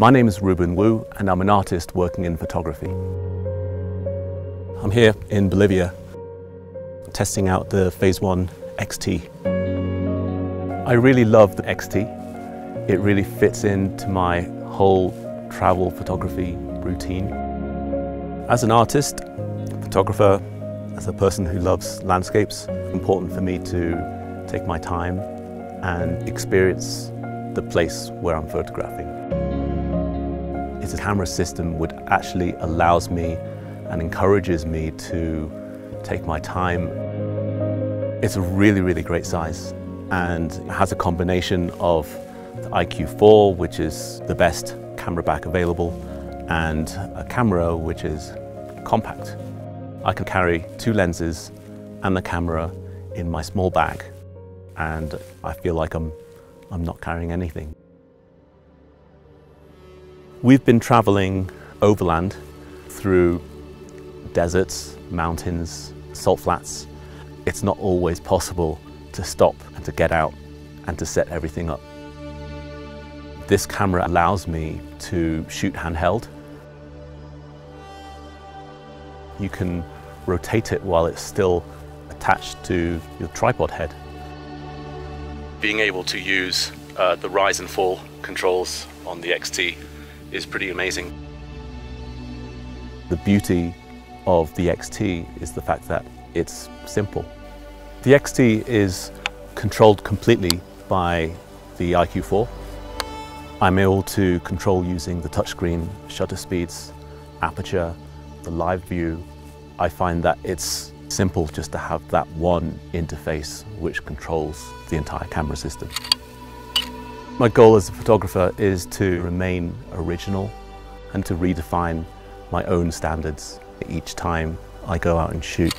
My name is Reuben Wu and I'm an artist working in photography. I'm here in Bolivia testing out the Phase One XT. I really love the XT. It really fits into my whole travel photography routine. As an artist, photographer, as a person who loves landscapes, it's important for me to take my time and experience the place where I'm photographing. A camera system which actually allows me and encourages me to take my time. It's a really, really great size and has a combination of the IQ4, which is the best camera back available, and a camera which is compact. I can carry two lenses and the camera in my small bag and I feel like I'm, I'm not carrying anything. We've been traveling overland through deserts, mountains, salt flats. It's not always possible to stop and to get out and to set everything up. This camera allows me to shoot handheld. You can rotate it while it's still attached to your tripod head. Being able to use uh, the rise and fall controls on the XT is pretty amazing. The beauty of the XT is the fact that it's simple. The XT is controlled completely by the IQ4. I'm able to control using the touchscreen, shutter speeds, aperture, the live view. I find that it's simple just to have that one interface which controls the entire camera system. My goal as a photographer is to remain original and to redefine my own standards each time I go out and shoot.